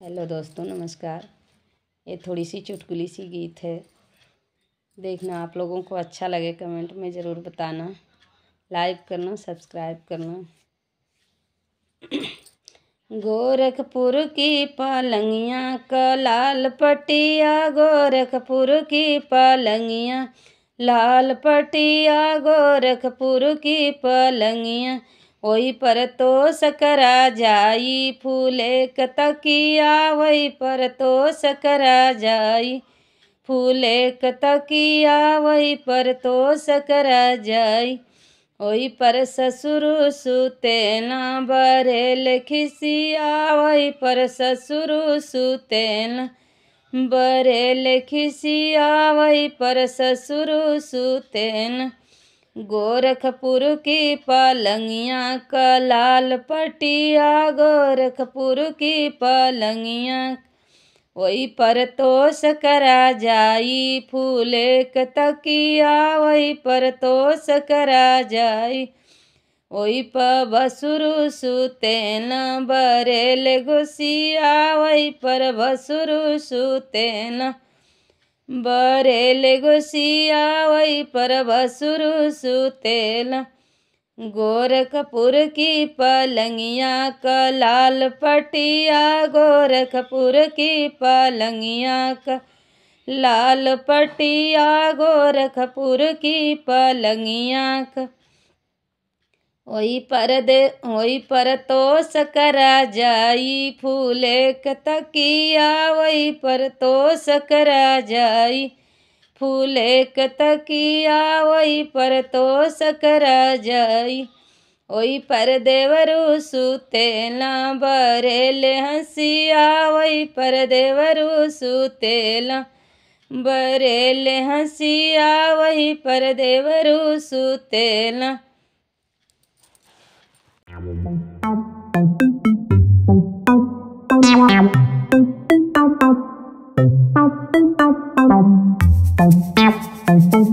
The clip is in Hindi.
हेलो दोस्तों, नमस्कार। ये थोड़ी सी चुटकुली सी गीत है। देखना, आप लोगों को अच्छा लगे कमेंट में ज़रूर बताना। लाइक करना, सब्सक्राइब करना। गोरखपुर की पलंगियाँ का लाल पटिया, गोरखपुर की पलंगियाँ, लाल पटिया, गोरखपुर की पलंगियाँ। वही पर तो सकरा जाई, फूले कतकिया वही पर तो सकरा जाई, फूले कतकिया वही पर तो सकरा जाई। वही पर ससुर सुते न बरेल खिसिया वही पर ससुर सुते न बरेल खिसिया वही पर ससुर सुते न। गोरखपुर की पलंगिया का लाल पटिया गोरखपुर की पलंगिया, वही पर तोस करा जाई फूले तकिया। वही पर तोस करा जाई, वही प बसुरु सुते न बरेल घुसिया। वही पर बसुरु सुते गुसिया वही पर बसुरु सुतेल। गोरखपुर की पलंगिया का लाल पटिया गोरखपुर की पलंगिया का लाल पटिया गोरखपुर की पलंगिया का वही पर दे वही पर तो जाई फूले कतकिया वही पर तो सकरा जाई फूले कतकिया वही पर तो सकरा जाई। वही पर देवरु सुते ना बरेल हंसिया वही पर देवरु सुतेला बरेल हंसिया वही पर देवरु सुतेला Thank you.